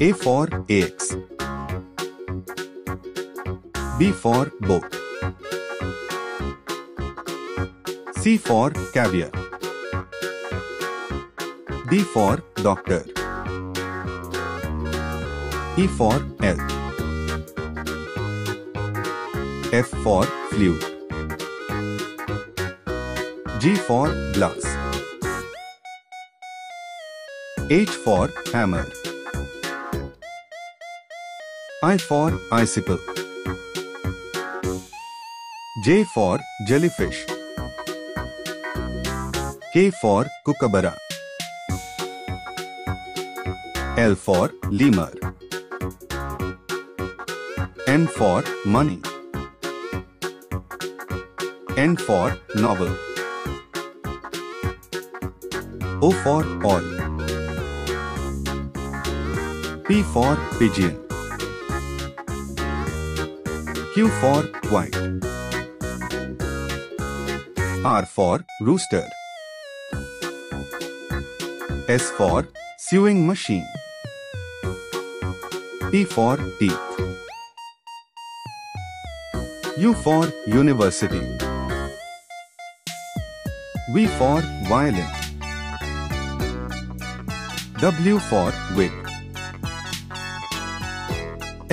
A for AX. B for both. C for cavia. D for doctor. E for elk. F for flute. G for glass. H for hammer. I for icicle. J for jellyfish. K for kookaburra. L for lemur. N for money. N for novel. O for all. P for pigeon. Q for white. R for rooster. S for sewing machine. T for teeth. U for university. V for violin. W for wig.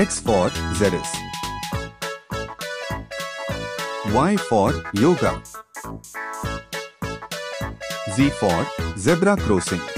X for Xerus. Y for yoga. Z for zebra crossing.